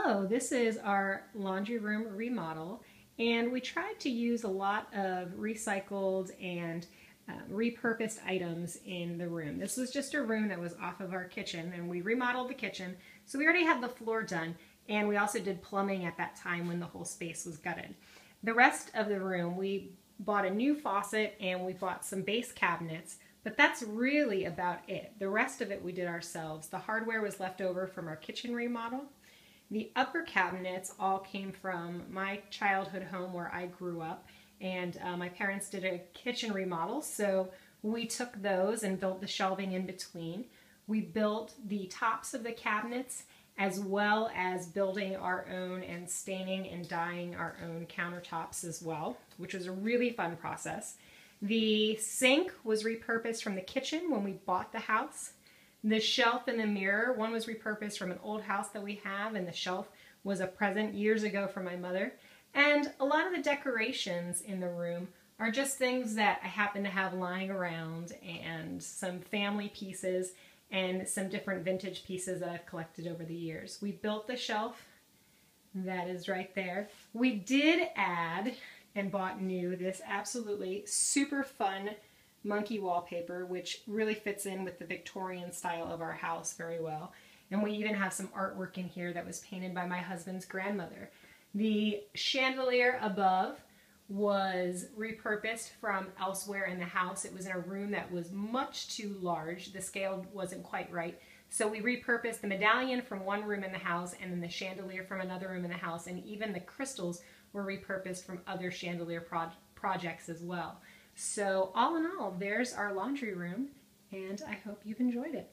Hello, this is our laundry room remodel and we tried to use a lot of recycled and uh, repurposed items in the room. This was just a room that was off of our kitchen and we remodeled the kitchen so we already had the floor done and we also did plumbing at that time when the whole space was gutted. The rest of the room we bought a new faucet and we bought some base cabinets but that's really about it. The rest of it we did ourselves. The hardware was left over from our kitchen remodel the upper cabinets all came from my childhood home where I grew up and uh, my parents did a kitchen remodel so we took those and built the shelving in between. We built the tops of the cabinets as well as building our own and staining and dyeing our own countertops as well, which was a really fun process. The sink was repurposed from the kitchen when we bought the house. The shelf and the mirror, one was repurposed from an old house that we have, and the shelf was a present years ago from my mother. And a lot of the decorations in the room are just things that I happen to have lying around and some family pieces and some different vintage pieces that I've collected over the years. We built the shelf. That is right there. We did add and bought new this absolutely super fun monkey wallpaper, which really fits in with the Victorian style of our house very well. And we even have some artwork in here that was painted by my husband's grandmother. The chandelier above was repurposed from elsewhere in the house. It was in a room that was much too large. The scale wasn't quite right. So we repurposed the medallion from one room in the house and then the chandelier from another room in the house and even the crystals were repurposed from other chandelier pro projects as well. So all in all, there's our laundry room, and I hope you've enjoyed it.